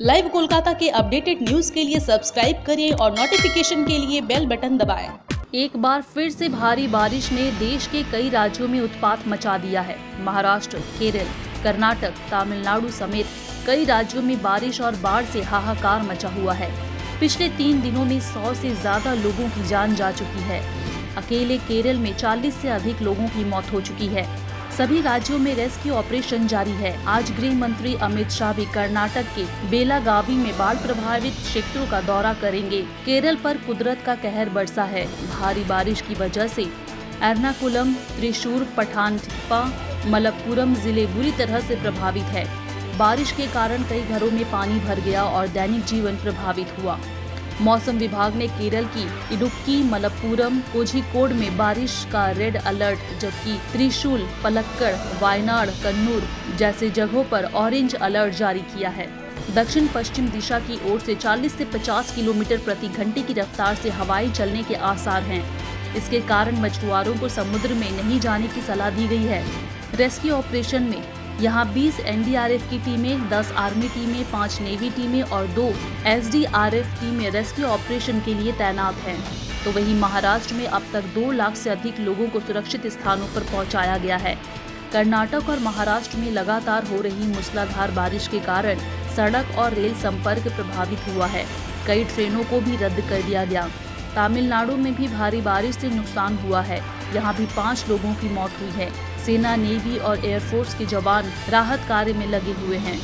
Live Kolkata के updated news के लिए सब्सक्राइब करें और नोटिफिकेशन के लिए बेल बटन दबाएँ। एक बार फिर से भारी बारिश ने देश के कई राज्यों में उत्पात मचा दिया है। महाराष्ट्र, केरल, कर्नाटक, तमिलनाडु समेत कई राज्यों में बारिश और बाढ़ से हाहाकार मचा हुआ है। पिछले तीन दिनों में सौ से ज़्यादा लोगों की जान जा चुकी है। अकेले केरल में 40 से अधिक लोगों की मौत हो चुकी है। सभी राज्यों में रेस्क्यू ऑपरेशन जारी है। आज गृह मंत्री अमित शाह भी कर्नाटक के बेलागावी में बाढ़ प्रभावित क्षेत्रों का दौरा करेंगे। केरल पर कुदरत का कहर बरसा है। भारी बारिश की वजह से एर्नाकुलम, त्रिशूर पठानथिप्पा मलप्पुरम ज़िले बुरी तरह से प्रभावित है। बारिश के कारण कई घरों में पानी भर गया और दैनिक जीवन प्रभावित हुआ। मौसम विभाग ने केरल की इडुक्की, मलप्पुरम, कोझिकोड में बारिश का रेड अलर्ट, जबकि त्रिशूल, पलक्कड़, वायनाड, कन्नूर जैसे जगहों पर ऑरेंज अलर्ट जारी किया है। दक्षिण पश्चिम दिशा की ओर से 40 से 50 किलोमीटर प्रति घंटे की रफ्तार से हवाई चलने के आसार हैं। इसके कारण मछुआरों को समुद्र में नहीं जाने की सलाह दी गई है। रेस्क्यू ऑपरेशन में यहाँ 20 एनडीआरएफ की टीमें 10 आर्मी टीमें 5 नेवी टीमें और दो एसडीआरएफ टीमें रेस्क्यू ऑपरेशन के लिए तैनात हैं। तो वहीं महाराष्ट्र में अब तक दो लाख से अधिक लोगों को सुरक्षित स्थानों पर पहुँचाया गया है। कर्नाटक और महाराष्ट्र में लगातार हो रही मूसलाधार बारिश के कारण सड़क और रेल संपर्क प्रभावित हुआ है। कई ट्रेनों को भी रद्द कर दिया गया। तमिलनाडु में भी भारी बारिश से नुकसान हुआ है। यहाँ भी पाँच लोगों की मौत हुई है। सेना, नेवी और एयरफोर्स के जवान राहत कार्य में लगे हुए हैं।